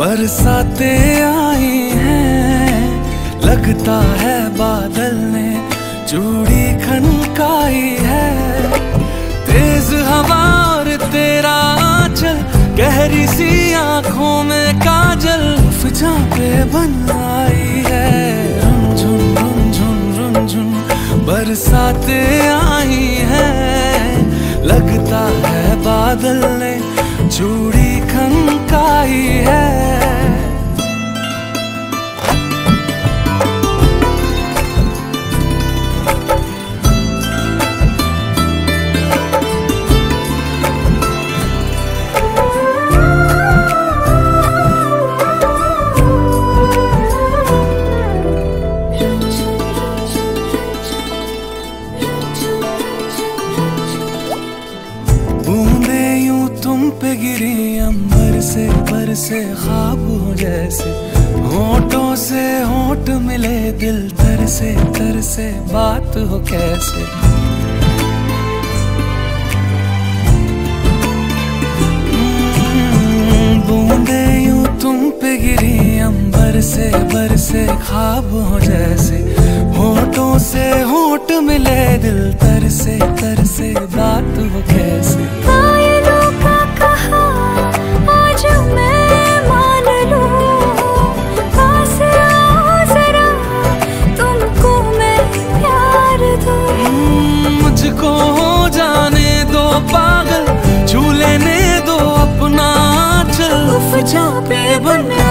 बरसाते आई हैं। लगता है बादल ने चूड़ी खनकाई है। तेज हवा और तेरा चल गहरी सी आँखों में काजल फिजा पे बन आई है। रुनझुन रुनझुन रुनझुन बरसाते आई है। लगता है बादल ने चूड़ी तुम पे गिरी अंबर से बरसे ख्वाब हो जैसे। होठों से होठ मिले दिल तर से तर से बात हो कैसे। हम्म, बूंदे यूँ तुम पे गिरी अंबर से ख्वाब हो जैसे। होठों से होठ मिले दिल तर से तर से बात हो कैसे। छू लेने दो अपना चल उफ जा पे